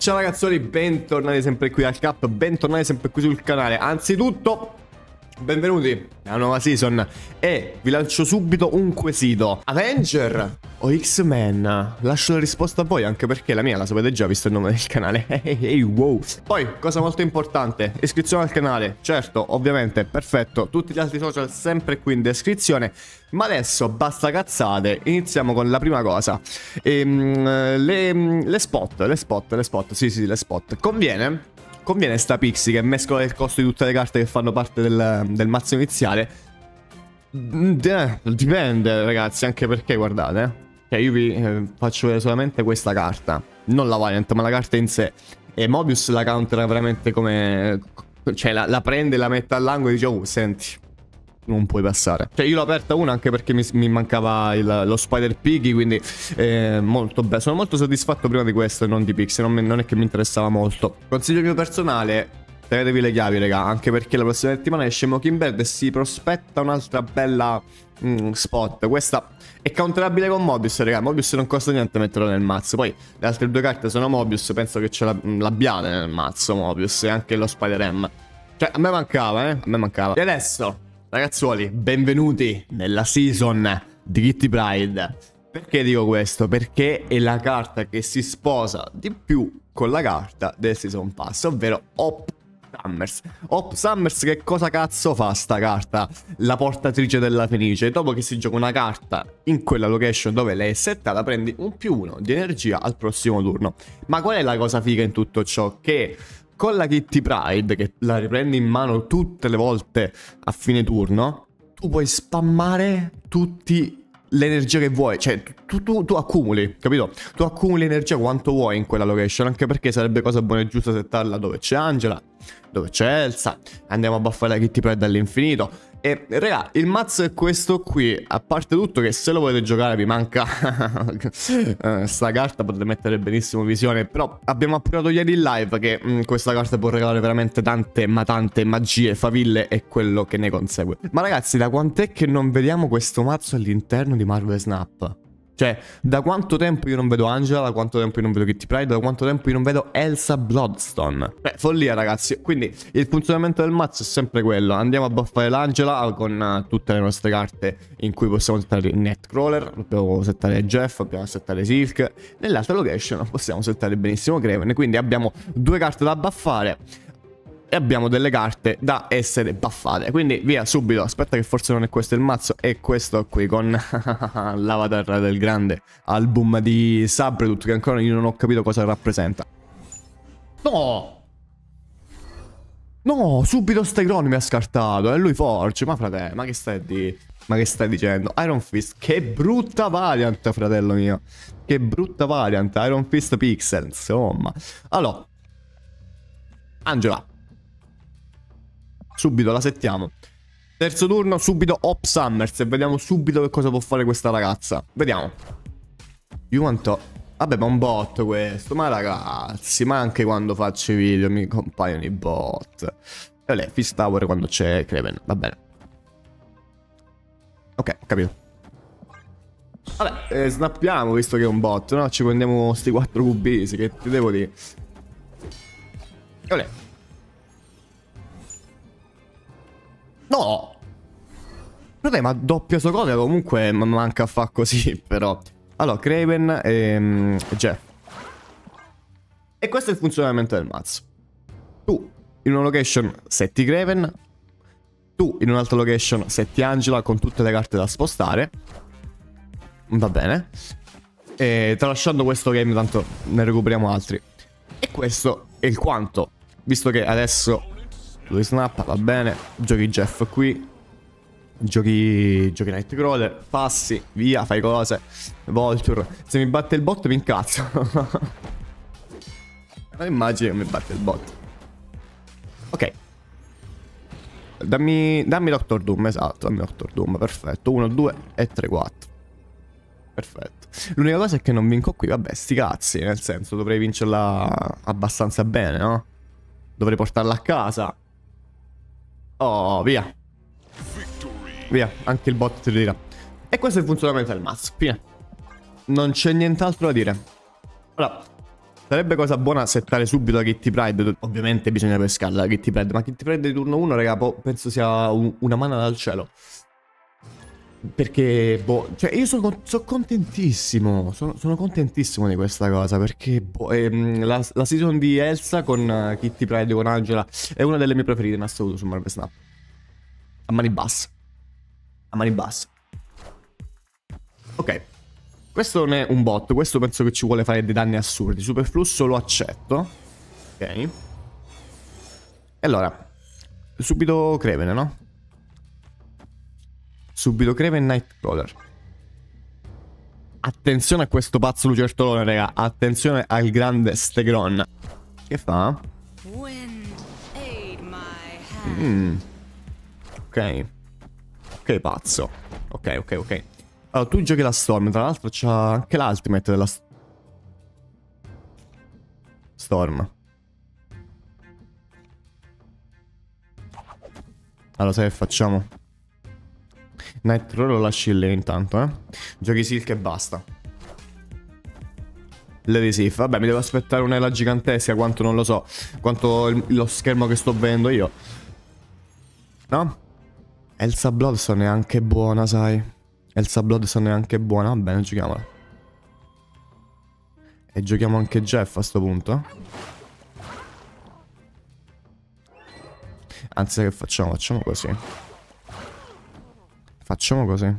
Ciao ragazzoli, bentornati sempre qui al Cap, bentornati sempre qui sul canale. Anzitutto, benvenuti alla nuova season e vi lancio subito un quesito. Avenger o X-Men? Lascio la risposta a voi anche perché la mia la sapete già visto il nome del canale. Hey, wow. Poi, cosa molto importante, iscrizione al canale. Certo, ovviamente, perfetto. Tutti gli altri social sempre qui in descrizione. Ma adesso basta cazzate, iniziamo con la prima cosa. Ehm, le, le spot, le spot, le spot, sì sì, le spot. Conviene conviene sta Pixie che mescola il costo di tutte le carte che fanno parte del, del mazzo iniziale? Dipende, ragazzi, anche perché, guardate, eh. Cioè, io vi eh, faccio vedere solamente questa carta. Non la variant, ma la carta in sé. E Mobius la countera veramente come... Cioè, la, la prende, la mette all'angolo e dice, oh, senti, non puoi passare. Cioè io l'ho aperta una anche perché mi, mi mancava il, lo Spider Piggy, quindi eh, molto bello. Sono molto soddisfatto prima di questo e non di Pixie, non, non, è che mi interessava molto. Consiglio mio personale, tenetevi le chiavi raga, anche perché la prossima settimana esce Mockingbird e si prospetta un'altra bella mm, spot. Questa è counterabile con Mobius, raga. Mobius non costa niente metterlo nel mazzo. Poi le altre due carte sono Mobius, penso che ce l'abbiate nel mazzo Mobius e anche lo Spider-M. Cioè, a me mancava, eh? A me mancava. E adesso Ragazzuoli, benvenuti nella season di Kitty Pride. Perché dico questo? Perché è la carta che si sposa di più con la carta del Season Pass, ovvero Op Summers. Op Summers che cosa cazzo fa sta carta? La portatrice della Fenice. Dopo che si gioca una carta in quella location dove lei è settata, prendi un più uno di energia al prossimo turno. Ma qual è la cosa figa in tutto ciò? Che con la Kitty Pride, che la riprendi in mano tutte le volte a fine turno, tu puoi spammare tutti l'energia che vuoi, cioè tu, tu, tu, accumuli, capito? Tu accumuli energia quanto vuoi in quella location, anche perché sarebbe cosa buona e giusta settarla dove c'è Angela, dove c'è Elsa, andiamo a buffare la Kitty Pride all'infinito, e raga, il mazzo è questo qui. A parte tutto che se lo volete giocare vi manca eh, sta carta, potete mettere benissimo visione. Però abbiamo appurato ieri in live che mh, mm, questa carta può regalare veramente tante, ma tante magie, faville e quello che ne consegue. Ma ragazzi, da quant'è che non vediamo questo mazzo all'interno di Marvel Snap? Cioè, da quanto tempo io non vedo Angela, da quanto tempo io non vedo Kitty Pride, da quanto tempo io non vedo Elsa Bloodstone. Beh, follia ragazzi. Quindi il funzionamento del mazzo è sempre quello. Andiamo a buffare l'Angela con uh, tutte le nostre carte in cui possiamo settare Netcrawler, dobbiamo settare Jeff, dobbiamo settare Silk. Nell'altra location possiamo settare benissimo Kraven. Quindi abbiamo due carte da buffare e abbiamo delle carte da essere buffate. Quindi via subito, aspetta che forse non è questo il mazzo, è questo qui con l'avatar del grande album di Sabretooth che ancora io non ho capito cosa rappresenta. No! No, subito Stegron mi ha scartato, è lui Forge, ma fratello, ma che stai di... Ma che stai dicendo? Iron Fist, che brutta variant, fratello mio. Che brutta variant, Iron Fist Pixel, insomma. Allora, Angela, Subito la settiamo. Terzo turno, subito Op Summers e vediamo subito che cosa può fare questa ragazza. Vediamo. Io quanto... Vabbè, ma un bot questo. Ma ragazzi, ma anche quando faccio i video mi compaiono i bot. E lei, Fist Tower quando c'è Kraven. Va bene. Ok, ho capito. Vabbè, eh, snappiamo visto che è un bot, no? Ci prendiamo sti 4 cubisi, che ti devo dire. Olè. No! Vabbè, ma doppia soccorsa comunque manca a fa così, però. Allora, Craven e um, Jeff. E questo è il funzionamento del mazzo. Tu, in una location, setti Craven. Tu, in un'altra location, setti Angela con tutte le carte da spostare. Va bene. E tralasciando questo game, tanto ne recuperiamo altri. E questo è il quanto. Visto che adesso lui snap, va bene. Giochi Jeff qui. Giochi, giochi Nightcrawler, passi, via, fai cose. Vulture. Se mi batte il bot mi incazzo. Ma immagini che mi batte il bot. Ok. Dammi, dammi Doctor Doom, esatto, dammi Doctor Doom, perfetto. 1, 2 e 3, 4. Perfetto. L'unica cosa è che non vinco qui, vabbè, sti cazzi, nel senso dovrei vincerla abbastanza bene, no? Dovrei portarla a casa. Oh, via. Via, anche il bot ti ritira. E questo è il funzionamento del mazzo. Fine. Non c'è nient'altro da dire. Allora, Sarebbe cosa buona settare subito la Kitty Pride. Ovviamente bisogna pescarla la Kitty Pride. Ma Kitty Pride di turno 1, raga, penso sia un, una mana dal cielo. Perché, boh, cioè io sono, sono contentissimo, sono, sono, contentissimo di questa cosa, perché boh, ehm, la, la, season di Elsa con uh, Kitty Pride, con Angela, è una delle mie preferite in assoluto su Marvel Snap. A mani basse. A mani basse. Ok. Questo non è un bot, questo penso che ci vuole fare dei danni assurdi. Superflusso lo accetto. Ok. E allora, subito Crevene, no? Subito Creven Nightcrawler. Attenzione a questo pazzo lucertolone, raga. Attenzione al grande Stegron. Che fa? Mm. Ok. Ok, pazzo. Ok, ok, ok. Allora, tu giochi la Storm. Tra l'altro c'ha anche l'ultimate della... Storm. Allora, sai che facciamo? Nitro lo lasci lì intanto, eh. Giochi Silk e basta. L'Elisif. Vabbè, mi devo aspettare un'ela gigantesca, quanto non lo so. Quanto il, lo schermo che sto vedendo io. No? Elsa Bloodstone è anche buona, sai. Elsa Bloodstone è anche buona. Va bene, giochiamola. E giochiamo anche Jeff a sto punto. Anzi, che facciamo? Facciamo così. Facciamo così.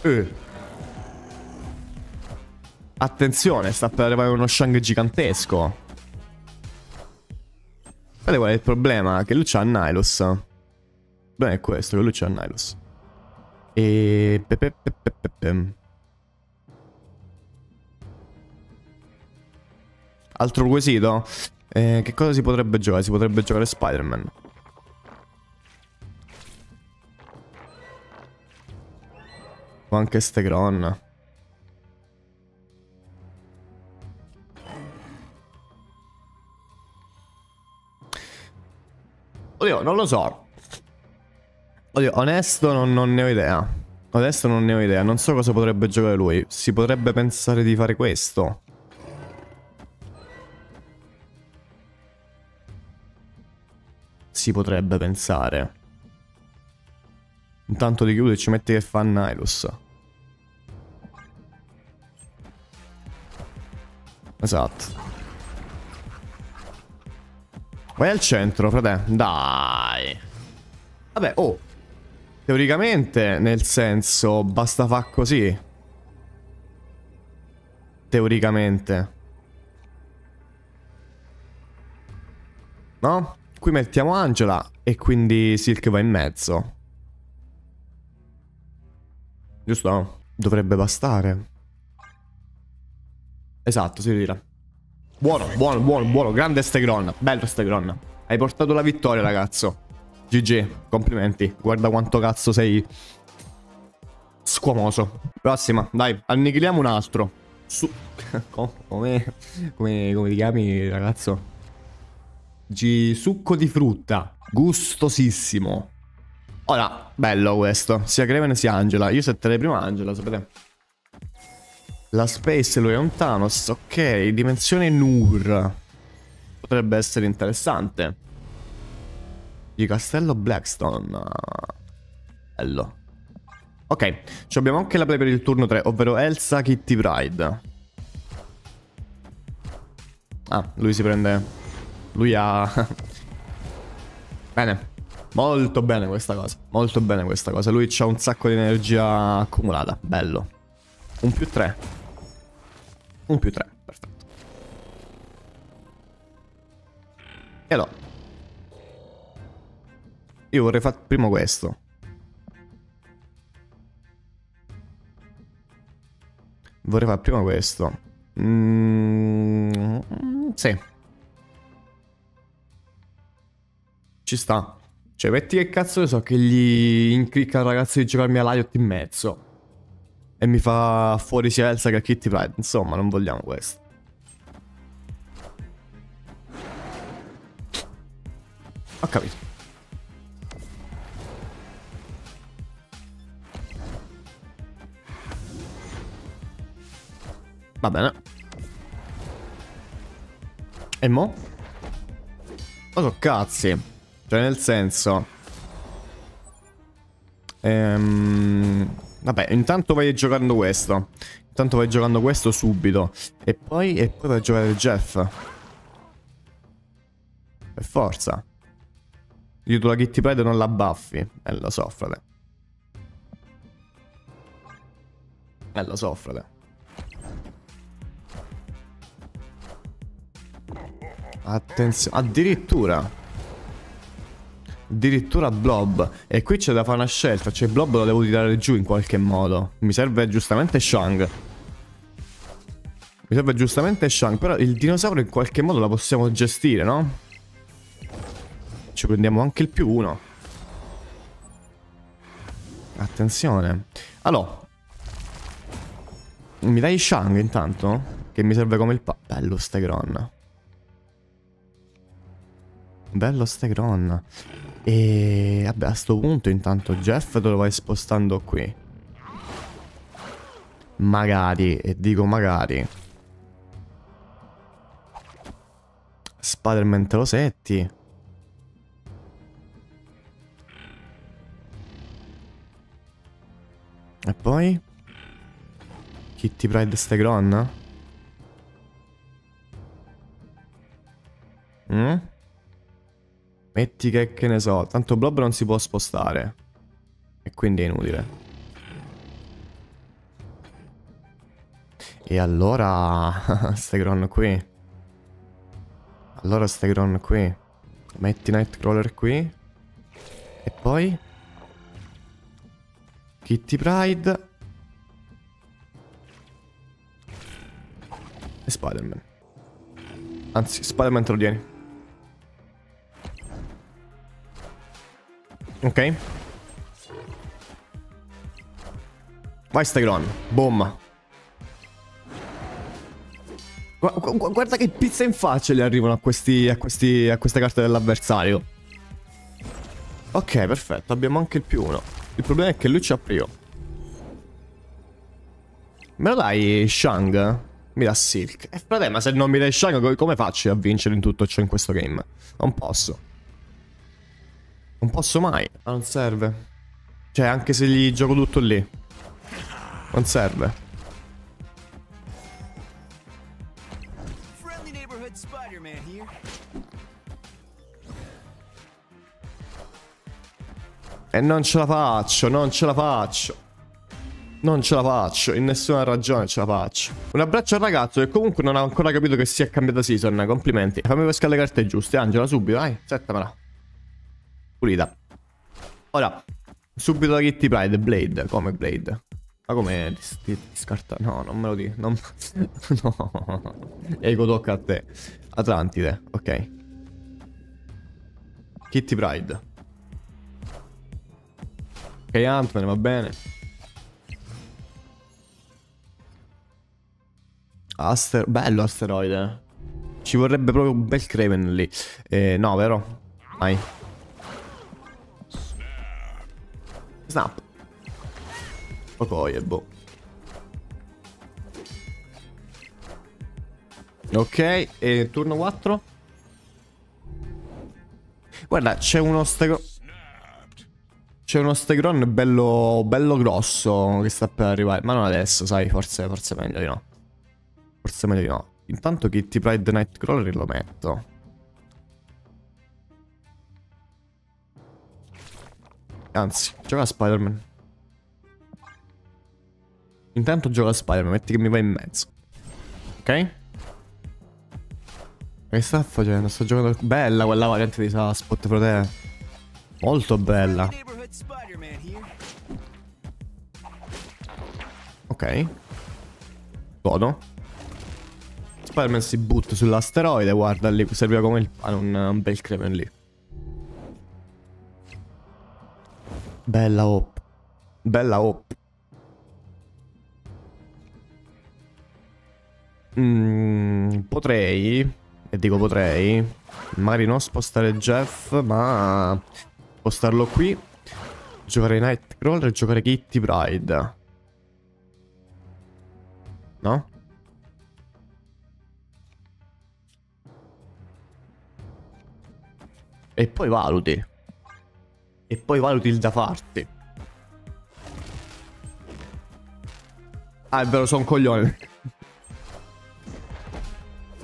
Eh. Attenzione, sta per arrivare uno Shang gigantesco. Guardate qual è il problema? Che lui c'ha Nihilus. Beh, è questo, che lui c'ha Nihilus. E... Pepe, pepe, pepe. Altro quesito? Eh, che cosa si potrebbe giocare? Si potrebbe giocare Spider-Man. O anche Stegron. Oddio, non lo so. Oddio, onesto non, non ne ho idea. Onesto non ne ho idea. Non so cosa potrebbe giocare lui. Si potrebbe pensare di fare questo. Si potrebbe pensare. Intanto ti chiude e ci metti che fa Nihilus. Esatto. Vai al centro, frate. Dai. Vabbè, oh. Teoricamente, nel senso, basta far così. Teoricamente. No? Qui mettiamo Angela e quindi Silk va in mezzo. Giusto? Dovrebbe bastare. Esatto, si ritira. Buono, buono, buono, buono. Grande Stegron. Bello Stegron. Hai portato la vittoria, ragazzo. GG, complimenti. Guarda quanto cazzo sei squamoso. Prossima, dai, annichiliamo un altro. Su... come, come, come ti chiami, ragazzo? G succo di frutta. Gustosissimo. Ora, bello questo. Sia Creven sia Angela. Io setterei prima Angela, sapete? La Space lui è un Thanos. Ok, dimensione Nur. Potrebbe essere interessante. Di Castello Blackstone. Bello. Ok, ci abbiamo anche la play per il turno 3, ovvero Elsa Kitty Pride. Ah, lui si prende lui ha... bene. Molto bene questa cosa. Molto bene questa cosa. Lui ha un sacco di energia accumulata. Bello. Un più tre. Un più tre. Perfetto. E allora. Io vorrei fare prima questo. Vorrei fare prima questo. Mm, sì. Ci sta. Cioè, metti che cazzo ne so che gli incricca il ragazzo di giocarmi a Riot in mezzo. E mi fa fuori sia Elsa che Kitty Pride. Insomma, non vogliamo questo. Ho capito. Va bene. E mo? Ma oh, so cazzi. Cioè, nel senso... Ehm... Vabbè, intanto vai giocando questo. Intanto vai giocando questo subito. E poi, e poi vai a giocare Jeff. Per forza. Io tu la Kitty Pride non la buffi. E lo so, frate. E lo so, frate. Attenzione. Addirittura. Addirittura Blob. E qui c'è da fare una scelta. Cioè, Blob lo devo tirare giù in qualche modo. Mi serve giustamente Shang. Mi serve giustamente Shang. Però il dinosauro in qualche modo la possiamo gestire, no? Ci prendiamo anche il più uno. Attenzione. Allora. Mi dai Shang intanto? Che mi serve come il pa... Bello Stegron. Bello Stegron. E vabbè, a sto punto intanto Jeff te lo vai spostando qui. Magari, e dico magari. Spider-Man te lo setti. E poi? Kitty Pride Stegron? Mm? Metti che, che ne so, tanto Blob non si può spostare. E quindi è inutile. E allora... Stegron qui. Allora Stegron qui. Metti Nightcrawler qui. E poi... Kitty Pride. E Spider-Man. Anzi, Spider-Man te lo tieni. Ok. Vai Stegron. Boom. Gu guarda che pizza in faccia gli arrivano a, questi, a, questi, a queste carte dell'avversario. Ok, perfetto. Abbiamo anche il più uno. Il problema è che lui c'ha prio. Me lo dai Shang? Mi dà Silk. Eh, frate, ma se non mi dai Shang, come faccio a vincere in tutto ciò in questo game? Non posso. Non posso mai. Ma non serve. Cioè, anche se gli gioco tutto lì. Non serve. E non ce la faccio, non ce la faccio. Non ce la faccio, in nessuna ragione ce la faccio. Un abbraccio al ragazzo che comunque non ha ancora capito che si è cambiata season. Complimenti. Fammi pescare le carte giuste, Angela, subito, dai. Settamela pulita. Ora, subito la Kitty Pride, Blade. Come Blade? Ma come scarta? No, non me lo dico. Non... no. Ego tocca a te. Atlantide, ok. Kitty Pride. Ok, Ant-Man, va bene. Aster bello asteroide. Ci vorrebbe proprio un bel Craven lì. Eh, no, vero? Vai. Snap. Okoje, boh. Ok, e turno 4. Guarda, c'è uno stegron... C'è uno stegron bello, bello grosso che sta per arrivare. Ma non adesso, sai, forse, forse meglio di no. Forse meglio di no. Intanto Kitty Pride Nightcrawler lo metto. Anzi, gioca a Spider-Man. Intanto gioca a Spider-Man, metti che mi va in mezzo. Ok? Che sta facendo? Sto giocando... Bella quella variante di Saspot, frate. Molto bella. Ok. Godo. Spider-Man si butta sull'asteroide, guarda lì, serviva come il pane, un, un bel cremen lì. Bella op. Bella op. Mm, potrei, e dico potrei, magari non spostare Jeff, ma spostarlo qui, giocare Nightcrawler e giocare Kitty Pride. No? E poi valuti. E poi valuti il da farti. Ah, è vero, sono un coglione.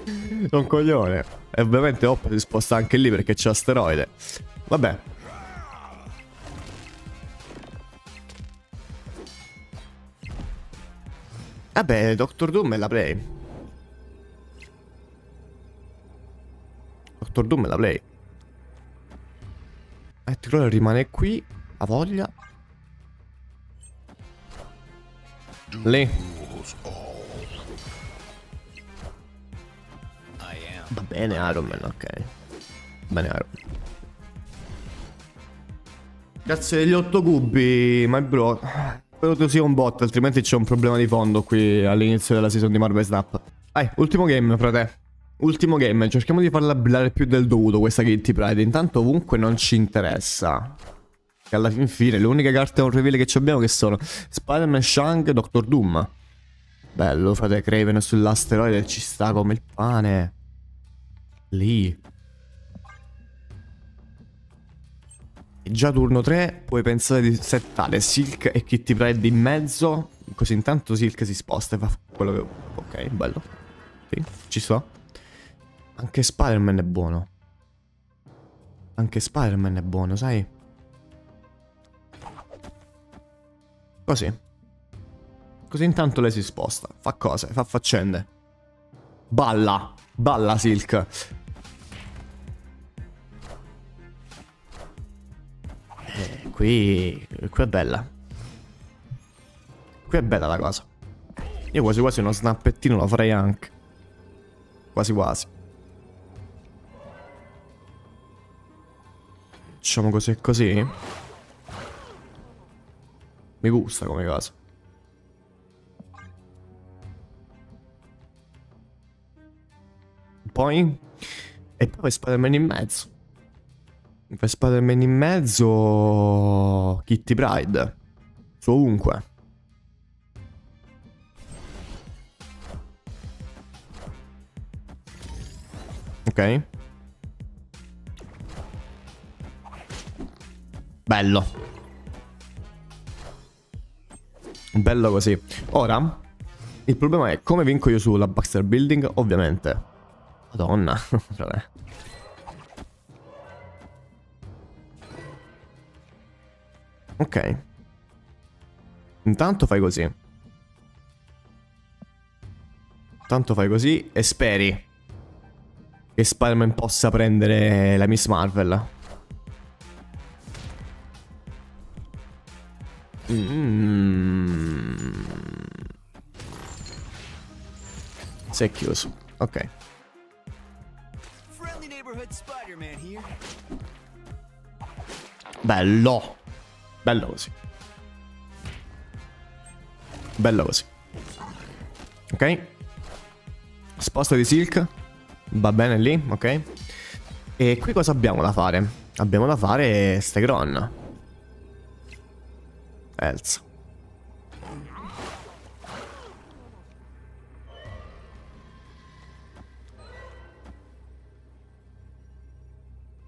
sono un coglione. E ovviamente Hop si sposta anche lì perché c'è asteroide. Vabbè. Vabbè, Doctor Doom è la play. Doctor Doom è la play. Nightcrawler rimane qui. Ha voglia. Lì. Va bene Iron Man, ok. Bene Iron Man. Grazie degli 8 cubi, my bro. Spero tu sia un bot, altrimenti c'è un problema di fondo qui all'inizio della season di Marvel Snap. Vai, ultimo game, frate. Ultimo game, cerchiamo di farla brillare più del dovuto questa Kitty Pride. Intanto ovunque non ci interessa. Che alla fin fine le uniche carte on reveal che abbiamo che sono Spider-Man, Shang e Doctor Doom. Bello, frate, Craven sull'asteroide ci sta come il pane. Lì. E già turno 3 puoi pensare di settare Silk e Kitty Pride in mezzo. Così intanto Silk si sposta e fa quello che... Ok, bello. Sì, ci sto. Anche Spider-Man è buono. Anche Spider-Man è buono, sai? Così. Così intanto lei si sposta. Fa cose, fa faccende. Balla. Balla Silk. Eh, qui... Qui è bella. Qui è bella la cosa. Io quasi quasi uno snappettino lo farei anche. Quasi quasi. Facciamo così e così. Mi gusta come cosa. Poi... E poi Spider-Man in mezzo. Per Spider-Man in mezzo... Kitty Pride. Su ovunque. Ok. Bello. Bello così. Ora, il problema è come vinco io sulla Baxter Building, ovviamente. Madonna. ok. Intanto fai così. Intanto fai così e speri che Spider-Man possa prendere la Miss Marvel. Mm. Si è chiuso. Ok. Bello. Bello così. Bello così. Ok. Sposta di Silk. Va bene lì, ok. E qui cosa abbiamo da fare? Abbiamo da fare Stegron. Elsa.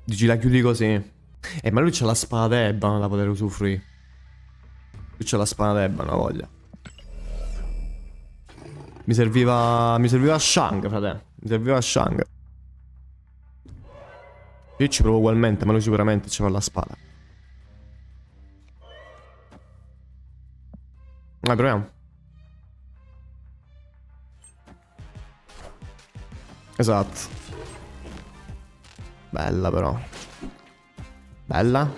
Dici la chiudi così. Eh, ma lui c'ha la spada d'ebano da poter usufruire. Lui c'ha la spada d'ebano, voglia. Mi serviva... Mi serviva Shang, frate. Mi serviva Shang. Io ci provo ugualmente, ma lui sicuramente c'ha la spada. Vai, proviamo. Esatto. Bella però. Bella.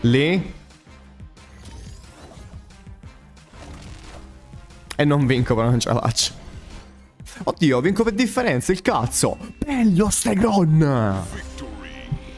Lì. E non vinco però non ce la faccio. Oddio, vinco per differenza, il cazzo. Bello, Stegron.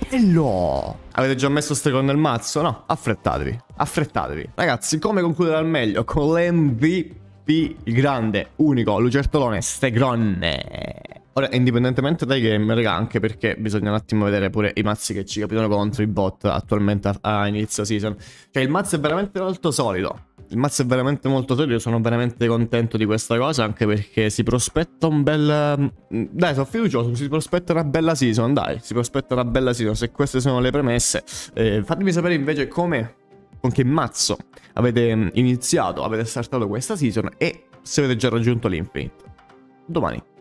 Bello. Avete già messo ste nel mazzo? No, affrettatevi, affrettatevi. Ragazzi, come concludere al meglio? Con l'MVP, il grande, unico, lucertolone, Stegronne. Ora, indipendentemente dai game, raga, anche perché bisogna un attimo vedere pure i mazzi che ci capitano contro i bot attualmente a, a inizio season. Cioè, il mazzo è veramente molto solido. Il mazzo è veramente molto solido, sono veramente contento di questa cosa, anche perché si prospetta un bel... Mm, dai, sono fiducioso, si prospetta una bella season, dai, si prospetta una bella season, se queste sono le premesse. Eh, fatemi sapere invece come, con che mazzo avete mm, iniziato, avete startato questa season e se avete già raggiunto l'infinite. Domani.